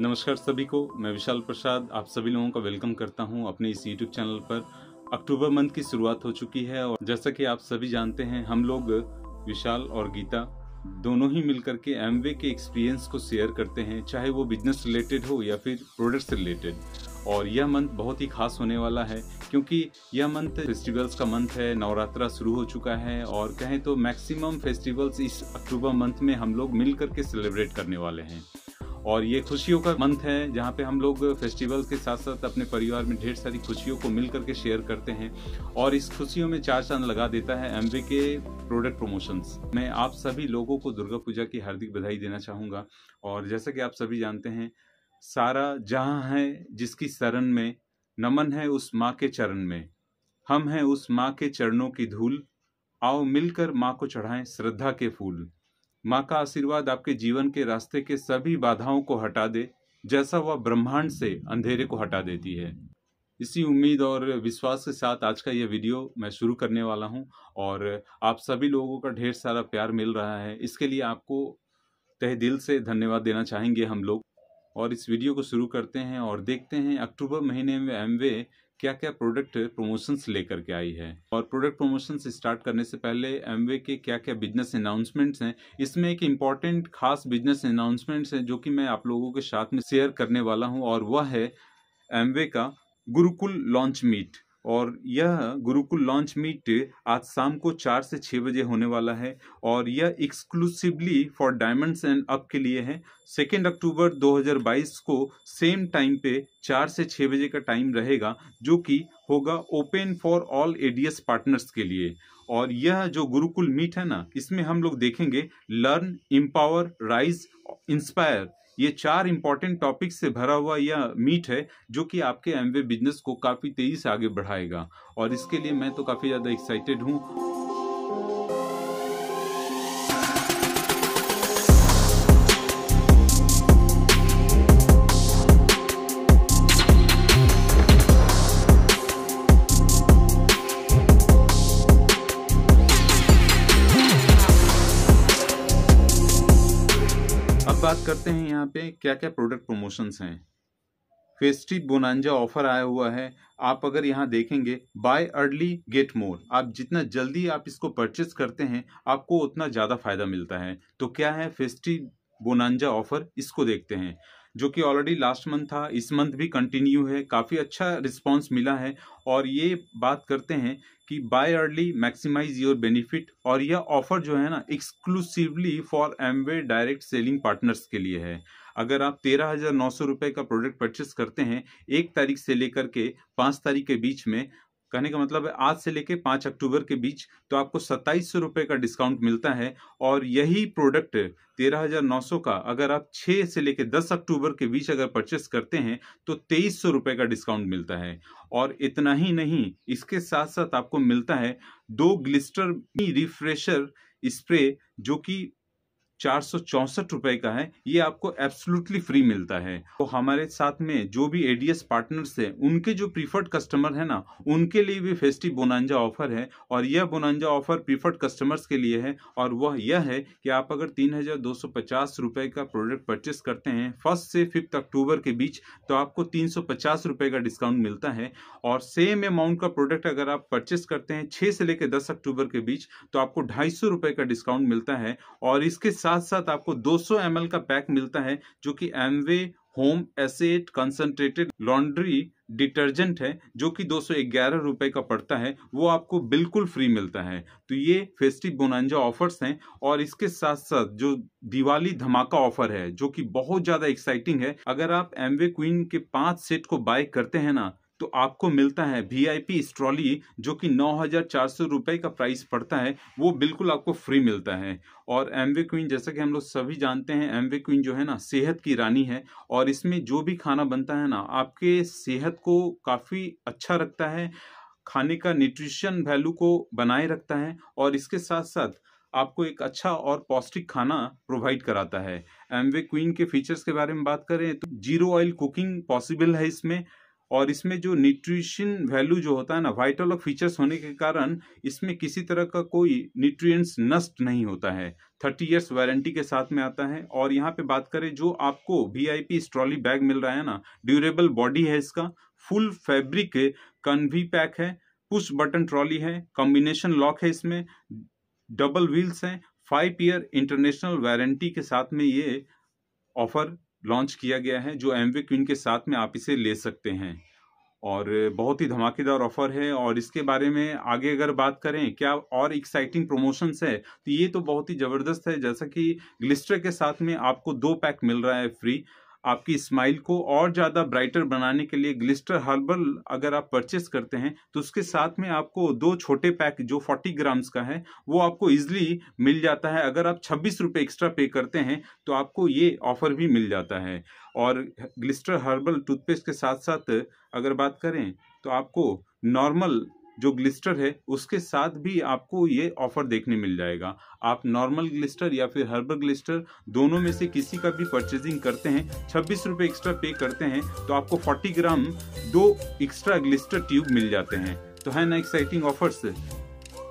नमस्कार सभी को। मैं विशाल प्रसाद आप सभी लोगों का वेलकम करता हूँ अपने इस यूट्यूब चैनल पर। अक्टूबर मंथ की शुरुआत हो चुकी है और जैसा कि आप सभी जानते हैं, हम लोग विशाल और गीता दोनों ही मिलकर के एमवे के एक्सपीरियंस को शेयर करते हैं, चाहे वो बिज़नेस रिलेटेड हो या फिर प्रोडक्ट्स रिलेटेड और यह मंथ बहुत ही खास होने वाला है, क्योंकि यह मंथ फेस्टिवल्स का मंथ है, नवरात्रा शुरू हो चुका है और कहें तो मैक्सिमम फेस्टिवल्स इस अक्टूबर मंथ में हम लोग मिल करके सेलिब्रेट करने वाले हैं। और ये खुशियों का मंथ है, जहाँ पे हम लोग फेस्टिवल के साथ साथ अपने परिवार में ढेर सारी खुशियों को मिल करके शेयर करते हैं और इस खुशियों में चार चाँद लगा देता है एमवे के प्रोडक्ट प्रमोशंस मैं आप सभी लोगों को दुर्गा पूजा की हार्दिक बधाई देना चाहूँगा और जैसा कि आप सभी जानते हैं, सारा जहाँ है जिसकी शरण में, नमन है उस माँ के चरण में। हम हैं उस माँ के चरणों की धूल। आओ मिलकर माँ को चढ़ाएँ श्रद्धा के फूल। माँ का आशीर्वाद आपके जीवन के रास्ते के सभी बाधाओं को हटा दे, जैसा वह ब्रह्मांड से अंधेरे को हटा देती है। इसी उम्मीद और विश्वास के साथ आज का यह वीडियो मैं शुरू करने वाला हूँ और आप सभी लोगों का ढेर सारा प्यार मिल रहा है। इसके लिए आपको तह दिल से धन्यवाद देना चाहेंगे हम लोग। और इस वीडियो को शुरू करते हैं और देखते हैं अक्टूबर महीने में एमवे क्या क्या प्रोडक्ट प्रमोशंस लेकर के आई है। और प्रोडक्ट प्रमोशंस स्टार्ट करने से पहले एमवे के क्या क्या बिज़नेस अनाउंसमेंट्स हैं, इसमें एक इंपॉर्टेंट खास बिज़नेस अनाउंसमेंट्स हैं जो कि मैं आप लोगों के साथ में शेयर करने वाला हूँ और वह है एमवे का गुरुकुल लॉन्च मीट और यह गुरुकुल लॉन्च मीट आज शाम को चार से छः बजे होने वाला है और यह exclusively for diamonds and up के लिए है। सेकेंड अक्टूबर 2022 को सेम टाइम पे चार से छः बजे का टाइम रहेगा, जो कि होगा open for all ADS partners के लिए। और यह जो गुरुकुल मीट है ना, इसमें हम लोग देखेंगे लर्न एम्पावर राइज इंस्पायर ये चार इंपॉर्टेंट टॉपिक से भरा हुआ यह मीट है, जो कि आपके एमवे बिज़नेस को काफ़ी तेज़ी से आगे बढ़ाएगा। और इसके लिए मैं तो काफ़ी ज़्यादा एक्साइटेड हूँ। यहाँ पे क्या क्या प्रोडक्ट प्रमोशंस हैं? फेस्टिव बोनांजा ऑफ़र आया हुआ है। आप अगर यहाँ देखेंगे बाय अर्ली गेट मोर आप जितना जल्दी आप इसको परचेस करते हैं, आपको उतना ज़्यादा फ़ायदा मिलता है। तो क्या है फेस्टिव बोनांजा ऑफ़र इसको देखते हैं। जो कि ऑलरेडी लास्ट मंथ था, इस मंथ भी कंटिन्यू है, काफ़ी अच्छा रिस्पांस मिला है। और ये बात करते हैं कि buy early maximise your benefit और यह ऑफ़र जो है ना exclusively for Amway direct selling partners के लिए है। अगर आप तेरह हज़ार नौ सौ रुपए का प्रोडक्ट परचेस करते हैं, एक तारीख से लेकर के पाँच तारीख के बीच में कहने का मतलब है, आज से लेके पाँच अक्टूबर के बीच तो आपको सत्ताईस सौ रुपये का डिस्काउंट मिलता है और यही प्रोडक्ट तेरह हज़ार नौ सौ का अगर आप छः से लेके दस अक्टूबर के बीच अगर परचेस करते हैं तो तेईस सौ रुपये का डिस्काउंट मिलता है। और इतना ही नहीं, इसके साथ साथ आपको मिलता है दो ग्लिस्टर रिफ्रेशर स्प्रे जो कि चार सौ चौसठ का है, ये आपको एब्सोल्युटली फ्री मिलता है। तो हमारे साथ में जो भी एडीएस पार्टनर्स है, उनके जो प्रीफर्ड कस्टमर है ना, उनके लिए भी फेस्टिव बोनांजा ऑफ़र है और यह बोनांजा ऑफ़र प्रीफर्ड कस्टमर्स के लिए है और वह यह है कि आप अगर तीन हज़ार दो सौ पचास का प्रोडक्ट परचेस करते हैं फ़र्स्ट से फिफ्थ अक्टूबर के बीच तो आपको तीन सौ पचास रुपए का डिस्काउंट मिलता है और सेम अमाउंट का प्रोडक्ट अगर आप परचेस करते हैं, छह से लेकर दस अक्टूबर के बीच तो आपको ढाई सौ रुपए का डिस्काउंट मिलता है और इसके साथ साथ साथ आपको 200 ml का पैक मिलता है, जो कि Amway home asset concentrated laundry detergent है, जो कि दो सौ ग्यारह रुपए का पड़ता है, वो आपको बिल्कुल फ्री मिलता है। तो ये फेस्टिव बोनांजा ऑफर्स हैं, और इसके साथ साथ जो दिवाली धमाका ऑफ़र है, जो कि बहुत ज़्यादा एक्साइटिंग है, अगर आप एमवे क्वीन के पाँच सेट को बाय करते हैं ना तो आपको मिलता है वी आई पी स्ट्रॉली जो कि नौ हज़ार चार सौ रुपए का प्राइस पड़ता है, वो बिल्कुल आपको फ्री मिलता है। और एम वे क्वीन जैसा कि हम लोग सभी जानते हैं एम वे क्वीन जो है ना, सेहत की रानी है। और इसमें जो भी खाना बनता है ना, आपके सेहत को काफ़ी अच्छा रखता है, खाने का न्यूट्रिशन वैल्यू को बनाए रखता है और इसके साथ साथ आपको एक अच्छा और पौष्टिक खाना प्रोवाइड कराता है। एमवे क्वीन के फीचर्स के बारे में बात करें तो ज़ीरो ऑयल कुकिंग पॉसिबल है इसमें। और इसमें जो न्यूट्रिशन वैल्यू जो होता है ना वाइटल ऑफ़ फीचर्स होने के कारण इसमें किसी तरह का कोई न्यूट्रिएंट्स नष्ट नहीं होता है। थर्टी इयर्स वारंटी के साथ में आता है। और यहाँ पे बात करें, जो आपको V I P trolley bag मिल रहा है ना ड्यूरेबल बॉडी है इसका फुल फैब्रिक कन्वी पैक है पुश बटन ट्रॉली है कॉम्बिनेशन लॉक है इसमें डबल व्हील्स हैं फाइव ईयर इंटरनेशनल वारंटी के साथ में ये ऑफ़र लॉन्च किया गया है, जो एम वे क्विन के साथ में आप इसे ले सकते हैं। और बहुत ही धमाकेदार ऑफ़र है, और इसके बारे में आगे अगर बात करें, क्या और एक्साइटिंग प्रमोशंस है तो ये तो बहुत ही ज़बरदस्त है। जैसा कि ग्लिस्टर के साथ में आपको दो पैक मिल रहा है फ्री आपकी स्माइल को और ज़्यादा ब्राइटर बनाने के लिए ग्लिस्टर हर्बल अगर आप परचेस करते हैं तो उसके साथ में आपको दो छोटे पैक जो 40 ग्राम्स का है, वो आपको इजली मिल जाता है। अगर आप छब्बीस रुपये एक्स्ट्रा पे करते हैं तो आपको ये ऑफ़र भी मिल जाता है। और ग्लिस्टर हर्बल टूथपेस्ट के साथ साथ अगर बात करें तो आपको नॉर्मल जो ग्लिस्टर है, उसके साथ भी आपको ये ऑफ़र देखने मिल जाएगा। आप नॉर्मल ग्लिस्टर या फिर हर्बल ग्लिस्टर दोनों में से किसी का भी परचेजिंग करते हैं, छब्बीस रुपये एक्स्ट्रा पे करते हैं तो आपको 40 ग्राम दो एक्स्ट्रा ग्लिस्टर ट्यूब मिल जाते हैं। तो है ना एक्साइटिंग ऑफर्स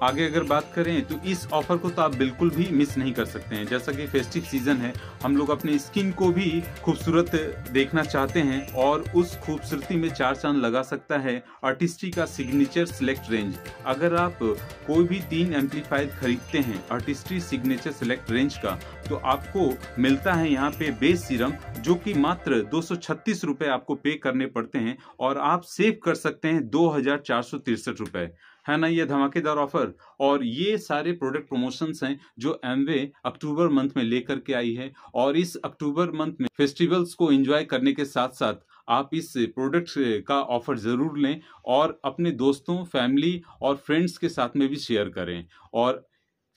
आगे अगर बात करें तो इस ऑफ़र को तो आप बिल्कुल भी मिस नहीं कर सकते हैं। जैसा कि फेस्टिव सीज़न है, हम लोग अपने स्किन को भी खूबसूरत देखना चाहते हैं और उस खूबसूरती में चार चाँद लगा सकता है आर्टिस्ट्री का सिग्नेचर सिलेक्ट रेंज अगर आप कोई भी तीन एम्पलीफायर खरीदते हैं आर्टिस्ट्री सिग्नेचर सिलेक्ट रेंज का तो आपको मिलता है यहाँ पे बेस सीरम जो कि मात्र दो रुपए आपको पे करने पड़ते हैं और आप सेव कर सकते हैं दो रुपए। है ना ये धमाकेदार ऑफ़र? और ये सारे प्रोडक्ट प्रमोशंस हैं जो एमवे अक्टूबर मंथ में लेकर के आई है। और इस अक्टूबर मंथ में फेस्टिवल्स को एंजॉय करने के साथ साथ आप इस प्रोडक्ट का ऑफ़र ज़रूर लें और अपने दोस्तों फैमिली और फ्रेंड्स के साथ में भी शेयर करें। और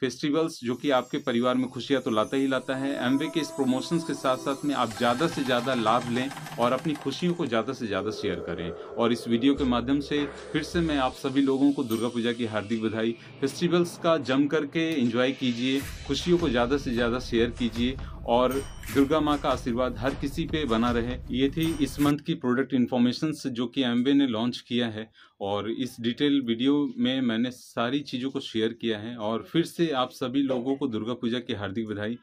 फेस्टिवल्स जो कि आपके परिवार में खुशियाँ तो लाता ही लाता है। एमवे के इस प्रमोशंस के साथ साथ में आप ज़्यादा से ज़्यादा लाभ लें और अपनी खुशियों को ज़्यादा से ज़्यादा शेयर करें। और इस वीडियो के माध्यम से फिर से मैं आप सभी लोगों को दुर्गा पूजा की हार्दिक बधाई फेस्टिवल्स का जम करके इंजॉय कीजिए, खुशियों को ज़्यादा से ज़्यादा शेयर कीजिए और दुर्गा माँ का आशीर्वाद हर किसी पे बना रहे। ये थी इस मंथ की प्रोडक्ट इन्फॉर्मेशन जो कि एमवे ने लॉन्च किया है और इस डिटेल वीडियो में मैंने सारी चीज़ों को शेयर किया है और फिर से आप सभी लोगों को दुर्गा पूजा की हार्दिक बधाई।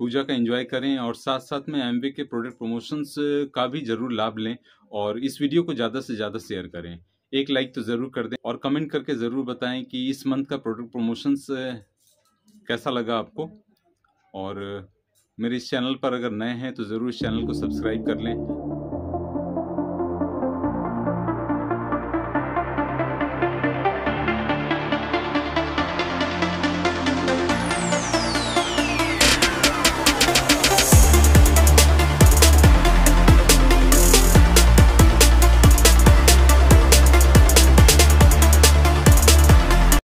पूजा का एंजॉय करें और साथ साथ में एम के प्रोडक्ट प्रमोशंस का भी ज़रूर लाभ लें और इस वीडियो को ज़्यादा से ज़्यादा शेयर करें। एक लाइक तो ज़रूर कर दें और कमेंट करके ज़रूर बताएँ कि इस मंथ का प्रोडक्ट प्रमोशंस कैसा लगा आपको? और मेरे इस चैनल पर अगर नए हैं तो ज़रूर इस चैनल को सब्सक्राइब कर लें।